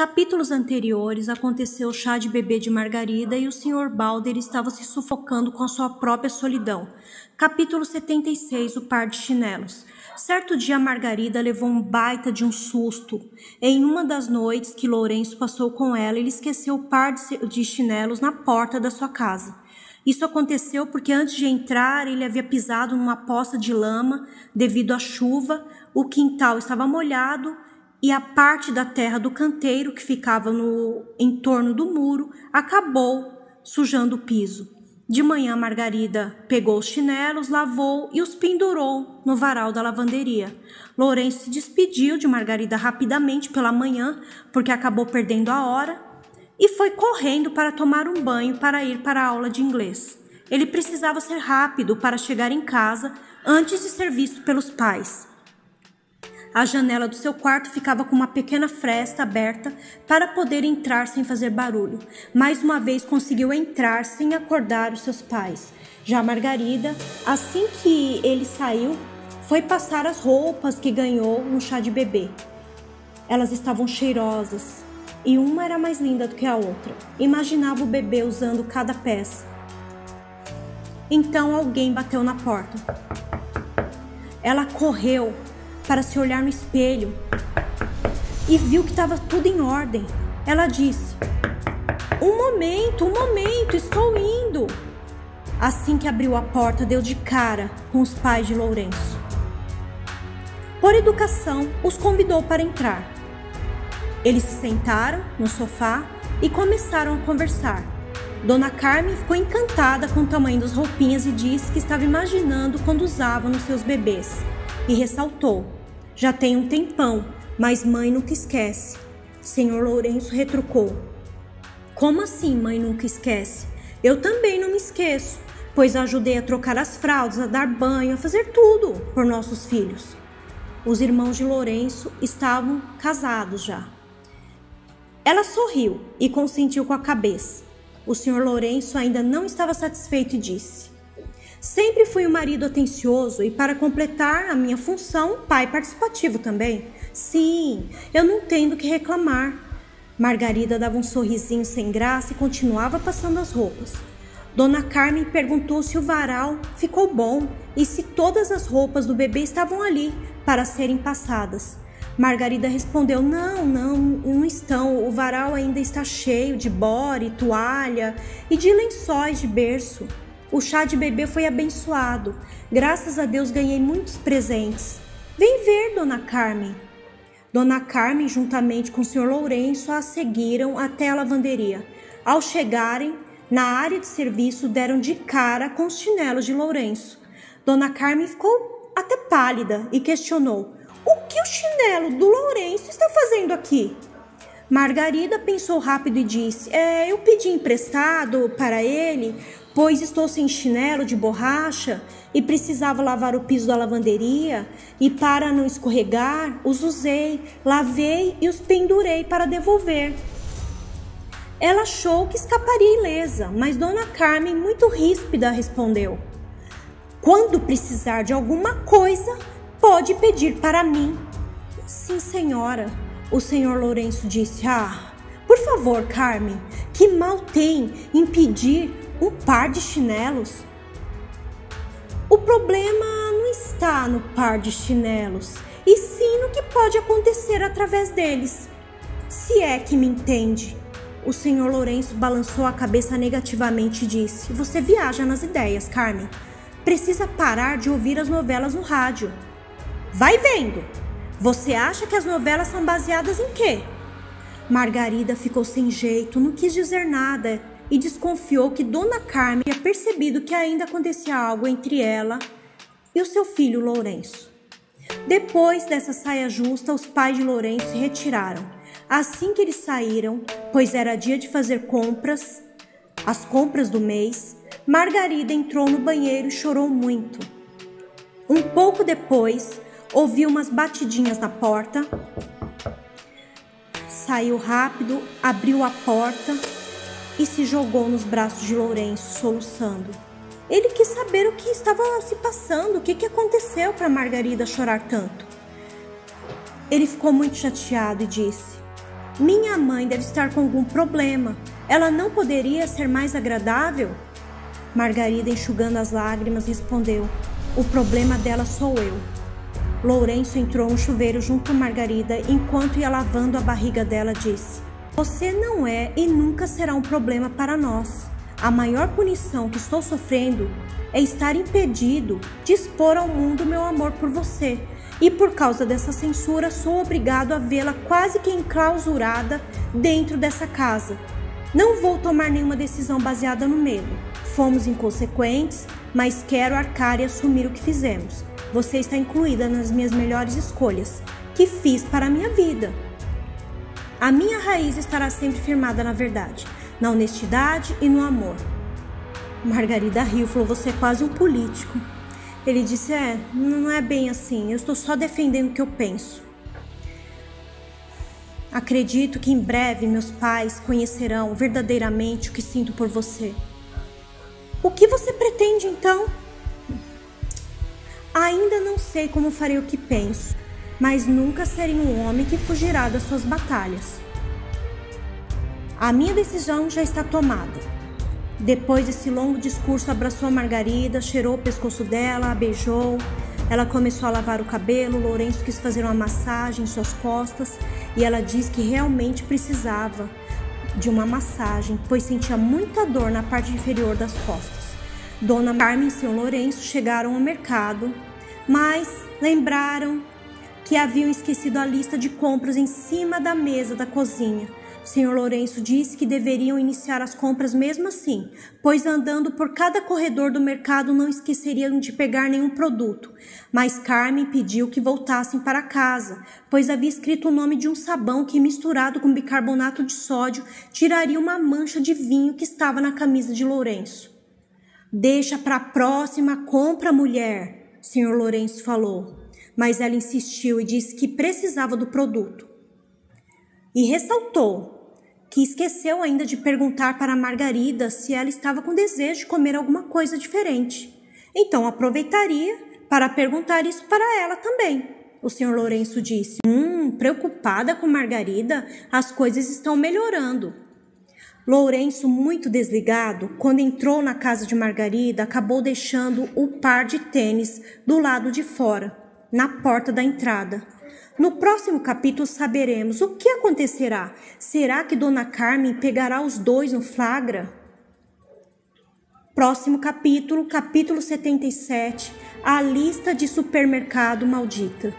capítulos anteriores aconteceu o chá de bebê de Margarida e o Sr. Balder estava se sufocando com a sua própria solidão. Capítulo 76 O par de chinelos. Certo dia Margarida levou um baita de um susto. Em uma das noites que Lourenço passou com ela, ele esqueceu o par de chinelos na porta da sua casa. Isso aconteceu porque antes de entrar ele havia pisado numa poça de lama devido à chuva, o quintal estava molhado e a parte da terra do canteiro que ficava no entorno do muro acabou sujando o piso. De manhã, Margarida pegou os chinelos, lavou e os pendurou no varal da lavanderia. Lourenço se despediu de Margarida rapidamente pela manhã, porque acabou perdendo a hora, e foi correndo para tomar um banho para ir para a aula de inglês. Ele precisava ser rápido para chegar em casa antes de ser visto pelos pais. A janela do seu quarto ficava com uma pequena fresta aberta para poder entrar sem fazer barulho. Mais uma vez conseguiu entrar sem acordar os seus pais. Já Margarida, assim que ele saiu, foi passar as roupas que ganhou no chá de bebê. Elas estavam cheirosas e uma era mais linda do que a outra. Imaginava o bebê usando cada peça. Então alguém bateu na porta. Ela correu para se olhar no espelho e viu que estava tudo em ordem. Ela disse: Um momento, um momento, estou indo. Assim que abriu a porta, deu de cara com os pais de Lourenço. Por educação, os convidou para entrar. Eles se sentaram no sofá e começaram a conversar. Dona Carmen ficou encantada com o tamanho das roupinhas e disse que estava imaginando quando usava nos seus bebês. E ressaltou: já tem um tempão, mas mãe nunca esquece. Senhor Lourenço retrucou. Como assim, mãe nunca esquece? Eu também não me esqueço, pois ajudei a trocar as fraldas, a dar banho, a fazer tudo por nossos filhos. Os irmãos de Lourenço estavam casados já. Ela sorriu e consentiu com a cabeça. O senhor Lourenço ainda não estava satisfeito e disse: Sempre fui um marido atencioso e, para completar a minha função, pai participativo também. Sim, eu não tenho do que reclamar. Margarida dava um sorrisinho sem graça e continuava passando as roupas. Dona Carmen perguntou se o varal ficou bom e se todas as roupas do bebê estavam ali para serem passadas. Margarida respondeu: Não, não, não estão. O varal ainda está cheio de bore, toalha e de lençóis de berço. O chá de bebê foi abençoado. Graças a Deus ganhei muitos presentes. Vem ver, Dona Carmen. Dona Carmen, juntamente com o Sr. Lourenço, a seguiram até a lavanderia. Ao chegarem na área de serviço, deram de cara com os chinelos de Lourenço. Dona Carmen ficou até pálida e questionou: O que o chinelo do Lourenço está fazendo aqui? Margarida pensou rápido e disse: É, eu pedi emprestado para ele pois estou sem chinelo de borracha e precisava lavar o piso da lavanderia, e para não escorregar, os usei, lavei e os pendurei para devolver. Ela achou que escaparia ilesa, mas Dona Carmen, muito ríspida, respondeu: Quando precisar de alguma coisa, pode pedir para mim. Sim, senhora, o senhor Lourenço disse. Ah, por favor, Carmen, que mal tem em pedir um par de chinelos? O problema não está no par de chinelos, e sim no que pode acontecer através deles. Se é que me entende. O senhor Lourenço balançou a cabeça negativamente e disse: Você viaja nas ideias, Carmen. Precisa parar de ouvir as novelas no rádio. Vai vendo! Você acha que as novelas são baseadas em quê? Margarida ficou sem jeito, não quis dizer nada e desconfiou que Dona Carmen tinha percebido que ainda acontecia algo entre ela e o seu filho Lourenço. Depois dessa saia justa, os pais de Lourenço se retiraram. Assim que eles saíram, pois era dia de fazer compras, as compras do mês, Margarida entrou no banheiro e chorou muito. Um pouco depois, ouviu umas batidinhas na porta. Saiu rápido, abriu a porta e se jogou nos braços de Lourenço, soluçando. Ele quis saber o que estava se passando, o que, que aconteceu para Margarida chorar tanto. Ele ficou muito chateado e disse: Minha mãe deve estar com algum problema. Ela não poderia ser mais agradável? Margarida, enxugando as lágrimas, respondeu: O problema dela sou eu. Lourenço entrou no chuveiro junto a Margarida enquanto ia lavando a barriga dela, disse: Você não é e nunca será um problema para nós. A maior punição que estou sofrendo é estar impedido de expor ao mundo meu amor por você e por causa dessa censura sou obrigado a vê-la quase que enclausurada dentro dessa casa. Não vou tomar nenhuma decisão baseada no medo. Fomos inconsequentes, mas quero arcar e assumir o que fizemos. Você está incluída nas minhas melhores escolhas, que fiz para a minha vida. A minha raiz estará sempre firmada na verdade, na honestidade e no amor. Margarida riu, falou: Você é quase um político. Ele disse: É, não é bem assim, eu estou só defendendo o que eu penso. Acredito que em breve meus pais conhecerão verdadeiramente o que sinto por você. O que você pretende então? Ainda não sei como farei o que penso, mas nunca serei um homem que fugirá das suas batalhas. A minha decisão já está tomada. Depois desse longo discurso, abraçou a Margarida, cheirou o pescoço dela, a beijou. Ela começou a lavar o cabelo, Lourenço quis fazer uma massagem em suas costas e ela disse que realmente precisava de uma massagem, pois sentia muita dor na parte inferior das costas. Dona Carmen e seu Lourenço chegaram ao mercado, mas lembraram que haviam esquecido a lista de compras em cima da mesa da cozinha Senhor Lourenço disse que deveriam iniciar as compras mesmo assim, pois andando por cada corredor do mercado não esqueceriam de pegar nenhum produto. Mas Carmen pediu que voltassem para casa, pois havia escrito o nome de um sabão que, misturado com bicarbonato de sódio, tiraria uma mancha de vinho que estava na camisa de Lourenço. Deixa para a próxima compra, mulher, Senhor Lourenço falou. Mas ela insistiu e disse que precisava do produto e ressaltou que esqueceu ainda de perguntar para Margarida se ela estava com desejo de comer alguma coisa diferente. Então aproveitaria para perguntar isso para ela também. O senhor Lourenço disse: Hum, preocupada com Margarida, as coisas estão melhorando. Lourenço, muito desligado, quando entrou na casa de Margarida, acabou deixando o par de tênis do lado de fora, na porta da entrada. No próximo capítulo saberemos o que acontecerá. Será que Dona Carmen pegará os dois no flagra? Próximo capítulo, capítulo 77, a lista de supermercado maldita.